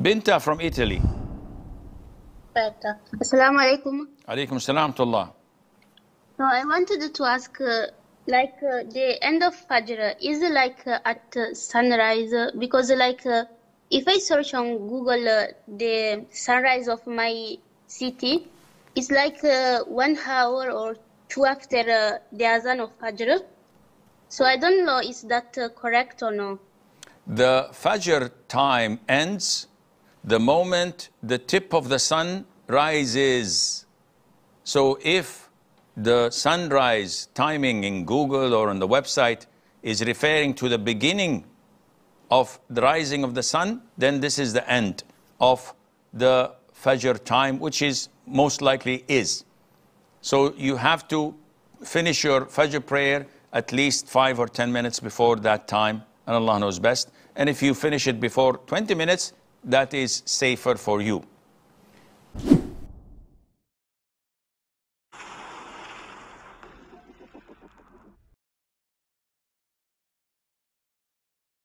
Binta from Italy. Better. Assalamu alaikum. Alaikum to Allah. No, I wanted to ask, uh, like uh, the end of Fajr is it like uh, at uh, sunrise? Uh, because like uh, if I search on Google uh, the sunrise of my city, it's like uh, one hour or two after uh, the azan of Fajr. So I don't know is that uh, correct or no. The Fajr time ends the moment the tip of the sun rises. So if the sunrise timing in Google or on the website is referring to the beginning of the rising of the sun, then this is the end of the Fajr time, which is most likely is. So you have to finish your Fajr prayer at least five or 10 minutes before that time, and Allah knows best. And if you finish it before 20 minutes, that is safer for you.